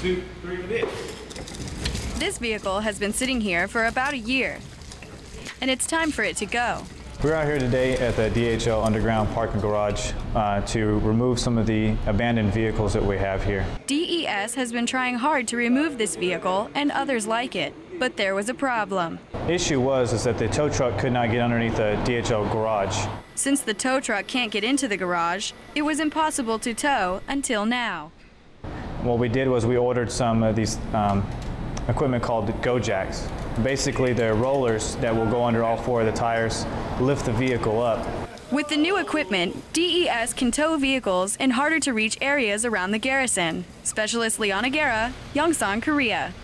two, three, it. This vehicle has been sitting here for about a year, and it's time for it to go. We're out here today at the DHL Underground Parking Garage uh, to remove some of the abandoned vehicles that we have here. DES has been trying hard to remove this vehicle and others like it, but there was a problem. Issue was is that the tow truck could not get underneath the DHL garage. Since the tow truck can't get into the garage, it was impossible to tow until now. What we did was we ordered some of these um, equipment called GoJaks. Basically, they're rollers that will go under all four of the tires, lift the vehicle up. With the new equipment, DES can tow vehicles in harder to reach areas around the garrison. Specialist Leianah Guerra, Yongsan, Korea.